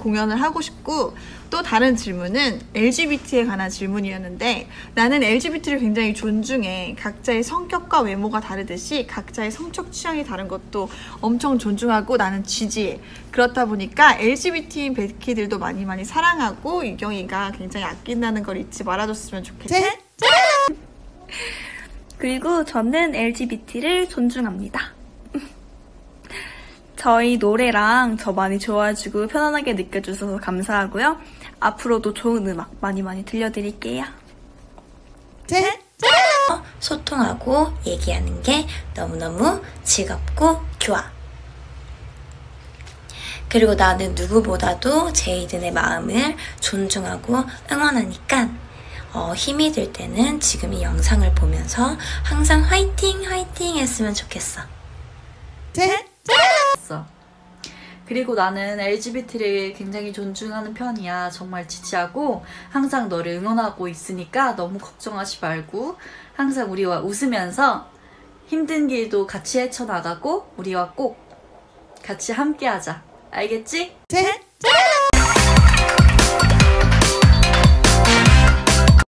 공연을 하고 싶고 또 다른 질문은 LGBT에 관한 질문이었는데 나는 LGBT를 굉장히 존중해. 각자의 성격과 외모가 다르듯이 각자의 성적 취향이 다른 것도 엄청 존중하고 나는 지지해. 그렇다 보니까 LGBT인 베키들도 많이 많이 사랑하고 유경이가 굉장히 아낀다는 걸 잊지 말아줬으면 좋겠어. 그리고 저는 LGBT를 존중합니다. 저희 노래랑 저 많이 좋아해주고 편안하게 느껴주셔서 감사하고요. 앞으로도 좋은 음악 많이 많이 들려드릴게요. 소통하고 얘기하는 게 너무너무 즐겁고 좋아. 그리고 나는 누구보다도 제이든의 마음을 존중하고 응원하니까 어, 힘이 들 때는 지금 이 영상을 보면서 항상 화이팅 화이팅 했으면 좋겠어. 있어. 그리고 나는 LGBT를 굉장히 존중하는 편이야. 정말 지지하고 항상 너를 응원하고 있으니까 너무 걱정하지 말고 항상 우리와 웃으면서 힘든 길도 같이 헤쳐나가고 우리와 꼭 같이 함께 하자. 알겠지? 셋,